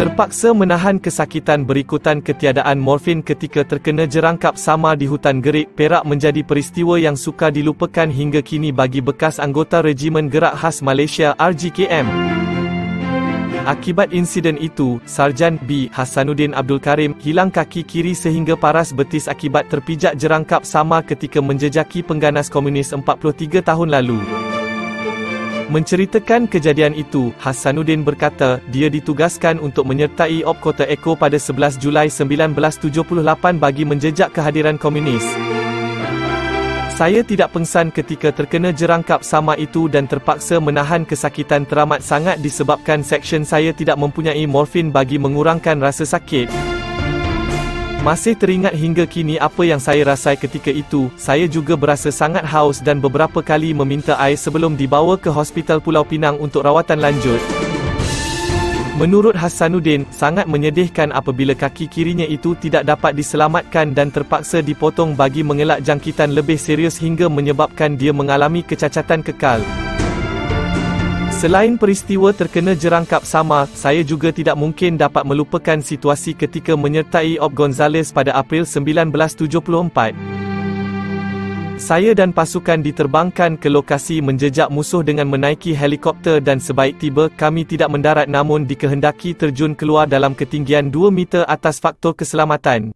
Terpaksa menahan kesakitan berikutan ketiadaan morfin ketika terkena jerangkap sama di hutan gerik, Perak menjadi peristiwa yang suka dilupakan hingga kini bagi bekas anggota Regimen Gerak Khas Malaysia RGKM. Akibat insiden itu, Sarjan B. Hasanuddin Abdul Karim hilang kaki kiri sehingga paras betis akibat terpijak jerangkap sama ketika menjejaki pengganas komunis 43 tahun lalu. Menceritakan kejadian itu, Hasanuddin berkata, dia ditugaskan untuk menyertai Op Kota Eko pada 11 Julai 1978 bagi menjejak kehadiran komunis. Saya tidak pengsan ketika terkena jerangkap sama itu dan terpaksa menahan kesakitan teramat sangat disebabkan seksyen saya tidak mempunyai morfin bagi mengurangkan rasa sakit. Masih teringat hingga kini apa yang saya rasai ketika itu, saya juga berasa sangat haus dan beberapa kali meminta air sebelum dibawa ke Hospital Pulau Pinang untuk rawatan lanjut. Menurut Hasanuddin, sangat menyedihkan apabila kaki kirinya itu tidak dapat diselamatkan dan terpaksa dipotong bagi mengelak jangkitan lebih serius hingga menyebabkan dia mengalami kecacatan kekal. Selain peristiwa terkena jerangkap sama, saya juga tidak mungkin dapat melupakan situasi ketika menyertai Op Gonzales pada April 1974. Saya dan pasukan diterbangkan ke lokasi menjejak musuh dengan menaiki helikopter dan sebaik tiba kami tidak mendarat namun dikehendaki terjun keluar dalam ketinggian 2 meter atas faktor keselamatan.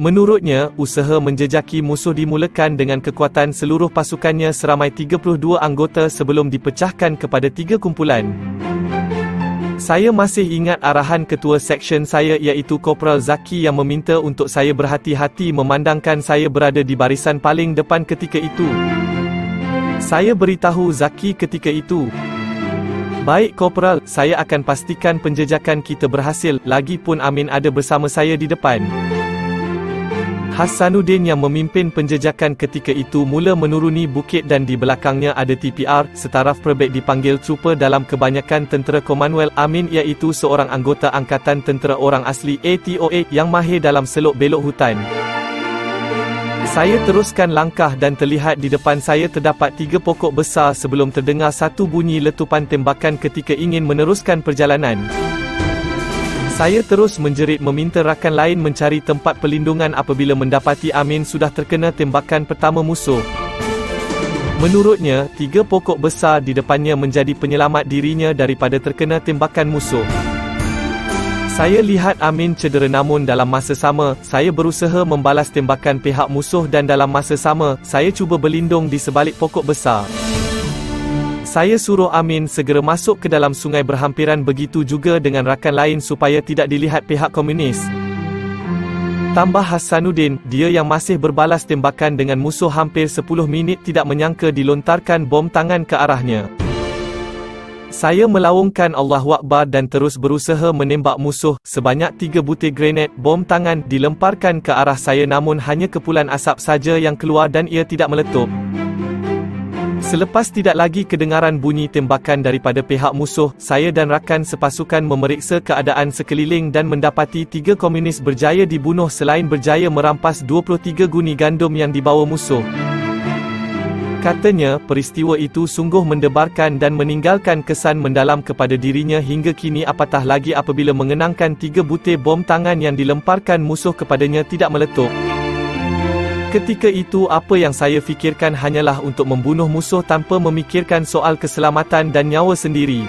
Menurutnya, usaha menjejaki musuh dimulakan dengan kekuatan seluruh pasukannya seramai 32 anggota sebelum dipecahkan kepada tiga kumpulan. Saya masih ingat arahan ketua seksyen saya iaitu Kopral Zaki yang meminta untuk saya berhati-hati memandangkan saya berada di barisan paling depan ketika itu. Saya beritahu Zaki ketika itu, Baik Kopral, saya akan pastikan penjejakan kita berhasil, lagipun Amin ada bersama saya di depan. Hasanuddin yang memimpin penjejakan ketika itu mula menuruni bukit dan di belakangnya ada TPR, setaraf perbek dipanggil trooper dalam kebanyakan tentera Commonwealth Amin iaitu seorang anggota Angkatan Tentera Orang Asli ATOA yang mahir dalam selok belok hutan. Saya teruskan langkah dan terlihat di depan saya terdapat tiga pokok besar sebelum terdengar satu bunyi letupan tembakan ketika ingin meneruskan perjalanan. Saya terus menjerit meminta rakan lain mencari tempat perlindungan apabila mendapati Amin sudah terkena tembakan pertama musuh. Menurutnya, tiga pokok besar di depannya menjadi penyelamat dirinya daripada terkena tembakan musuh. Saya lihat Amin cedera namun dalam masa sama, saya berusaha membalas tembakan pihak musuh dan dalam masa sama, saya cuba berlindung di sebalik pokok besar. Saya suruh Amin segera masuk ke dalam sungai berhampiran begitu juga dengan rakan lain supaya tidak dilihat pihak komunis. Tambah Hasanuddin, dia yang masih berbalas tembakan dengan musuh hampir 10 minit tidak menyangka dilontarkan bom tangan ke arahnya. Saya melawungkan Allah Akbar dan terus berusaha menembak musuh, sebanyak tiga butir granat bom tangan dilemparkan ke arah saya namun hanya kepulan asap saja yang keluar dan ia tidak meletup. Selepas tidak lagi kedengaran bunyi tembakan daripada pihak musuh, saya dan rakan sepasukan memeriksa keadaan sekeliling dan mendapati tiga komunis berjaya dibunuh selain berjaya merampas 23 guni gandum yang dibawa musuh. Katanya, peristiwa itu sungguh mendebarkan dan meninggalkan kesan mendalam kepada dirinya hingga kini apatah lagi apabila mengenangkan tiga butir bom tangan yang dilemparkan musuh kepadanya tidak meletup. Ketika itu apa yang saya fikirkan hanyalah untuk membunuh musuh tanpa memikirkan soal keselamatan dan nyawa sendiri.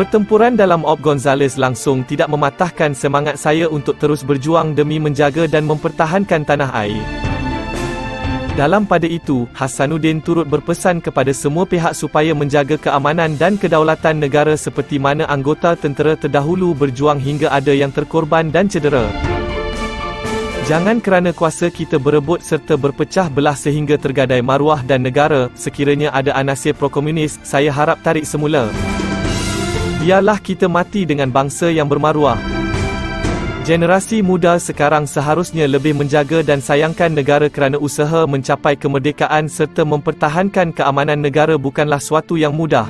Pertempuran dalam Op Gonzales langsung tidak mematahkan semangat saya untuk terus berjuang demi menjaga dan mempertahankan tanah air. Dalam pada itu, Hasanuddin turut berpesan kepada semua pihak supaya menjaga keamanan dan kedaulatan negara seperti mana anggota tentera terdahulu berjuang hingga ada yang terkorban dan cedera. Jangan kerana kuasa kita berebut serta berpecah belah sehingga tergadai maruah dan negara, sekiranya ada anasir pro-komunis, saya harap tarik semula. Biarlah kita mati dengan bangsa yang bermaruah. Generasi muda sekarang seharusnya lebih menjaga dan sayangkan negara kerana usaha mencapai kemerdekaan serta mempertahankan keamanan negara bukanlah suatu yang mudah.